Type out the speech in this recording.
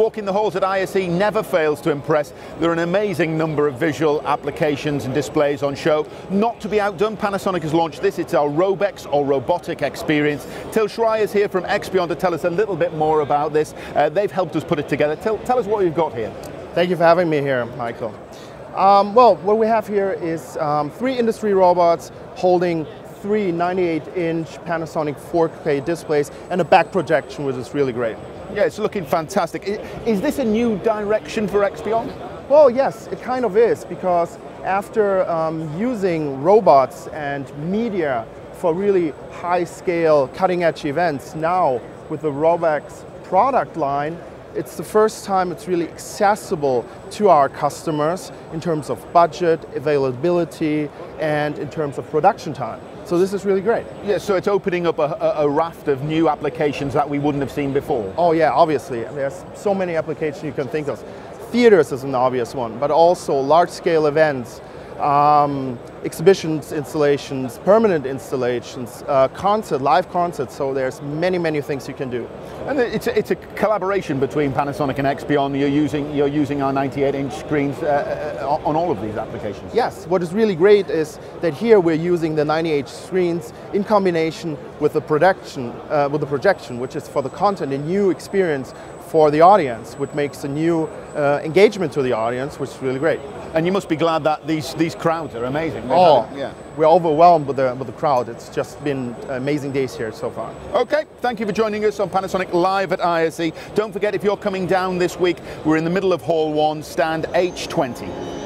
Walking the halls at ISE never fails to impress. There are an amazing number of visual applications and displays on show. Not to be outdone, Panasonic has launched this. It's our RobEX or robotic experience. Till Schreier is here from XPION to tell us a little bit more about this. Uh, they've helped us put it together. Tell, tell us what you've got here. Thank you for having me here, Michael. Um, well, what we have here is um, three industry robots holding three 98-inch Panasonic 4K displays and a back projection, which is really great. Yeah, it's looking fantastic. Is this a new direction for XPION? Well, yes, it kind of is, because after um, using robots and media for really high-scale, cutting-edge events, now with the RobEX product line, it's the first time it's really accessible to our customers in terms of budget, availability, and in terms of production time. So this is really great. Yeah, so it's opening up a, a, raft of new applications that we wouldn't have seen before. Oh yeah, obviously. There's so many applications you can think of. Theaters is an obvious one, but also large-scale events, um, exhibitions, installations, permanent installations, uh, concert, live concerts. So there's many, many things you can do. And it's a, it's a collaboration between Panasonic and XPION. You're using you're using our 98-inch screens uh, uh, on all of these applications. Yes. What is really great is that here we're using the 98 screens in combination with the projection, uh, with the projection, which is for the content, a new experience for the audience, which makes a new uh, engagement to the audience, which is really great. And you must be glad that these, these crowds are amazing. They've oh, yeah. we're overwhelmed with the, with the crowd. It's just been amazing days here so far. Okay, thank you for joining us on Panasonic Live at ISE. Don't forget, if you're coming down this week, we're in the middle of Hall 1, stand H20.